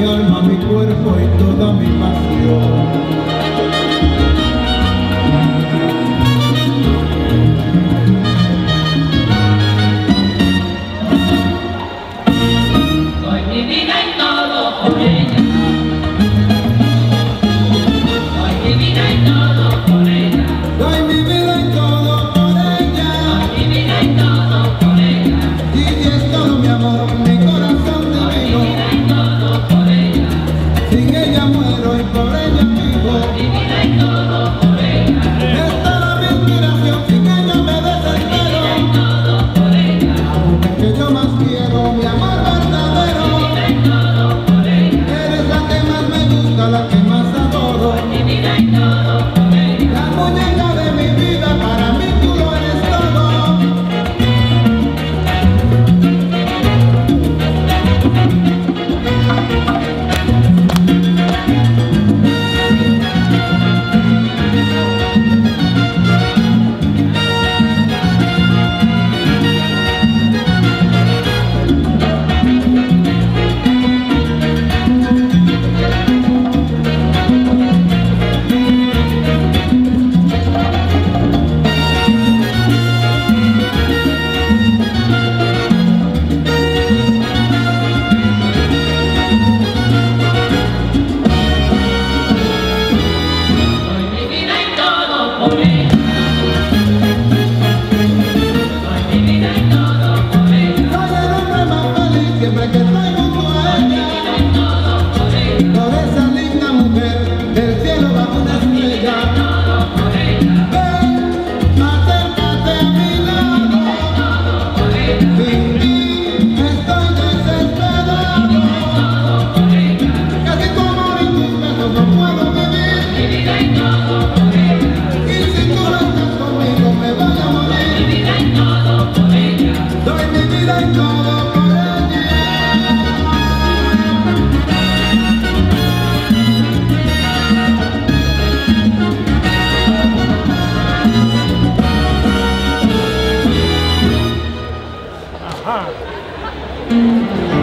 mi alma, mi cuerpo y toda mi pasión. Thank mm -hmm. you.